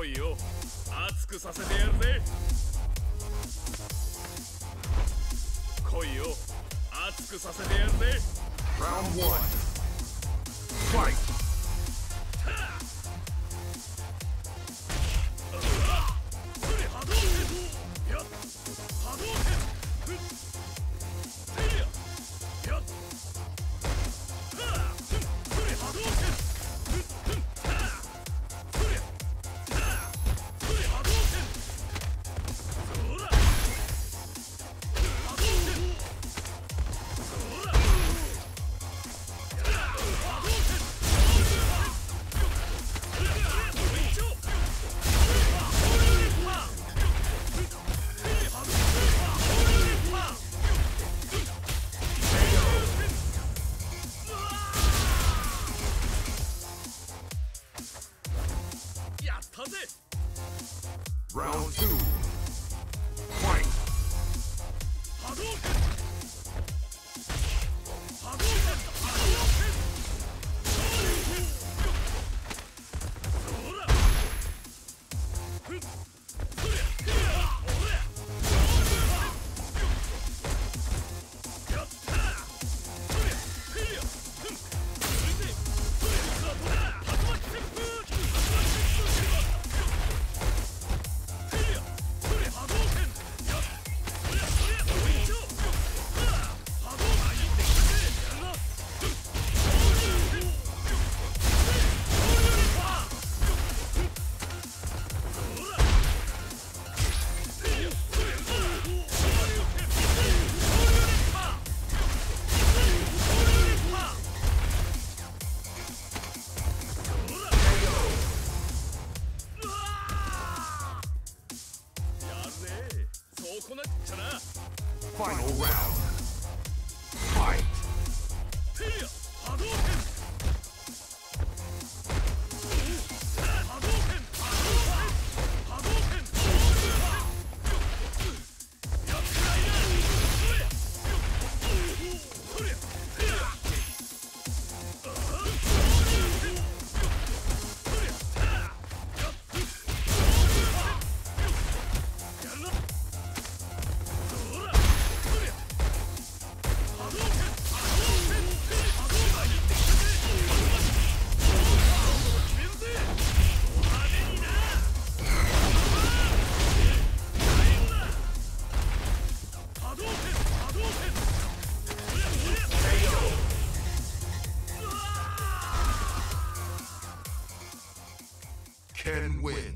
来いよ熱くさせてやるぜ来いよ熱くさせてやるぜ Round one. Fight. Round two. ねそこなっちゃな Final round Fight can win.